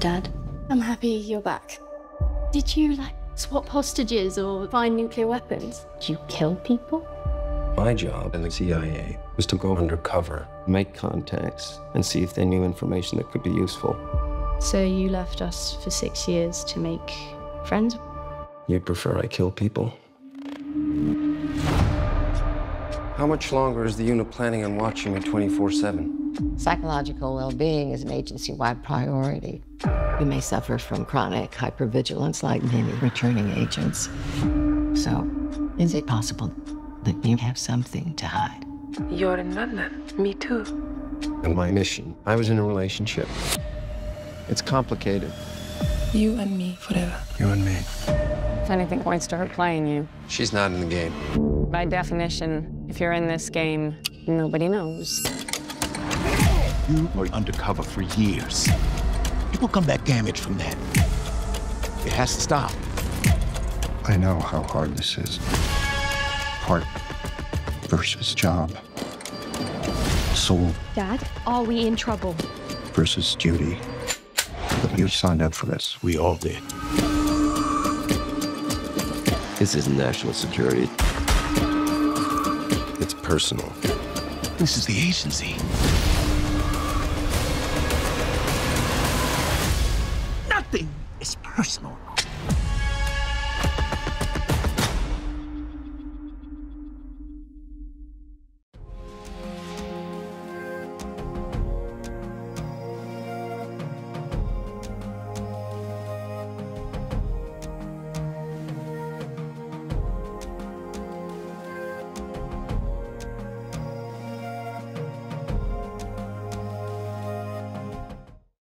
Dad. I'm happy you're back. Did you, like, swap hostages or find nuclear weapons? Did you kill people? My job in the CIA was to go undercover, make contacts, and see if they knew information that could be useful. So you left us for six years to make friends? You'd prefer I kill people? How much longer is the unit planning on watching me 24 7? Psychological well being is an agency wide priority. You may suffer from chronic hypervigilance like many returning agents. So, is it possible that you have something to hide? You're in London. Me too. And my mission, I was in a relationship. It's complicated. You and me forever. You and me. If anything points to her playing you. She's not in the game. By definition, if you're in this game, nobody knows. You were undercover for years. People come back damaged from that. It has to stop. I know how hard this is. Part versus job. Soul Dad, are we in trouble? versus duty. You signed up for this. We all did. This isn't national security. Personal. This is the agency. Nothing is personal.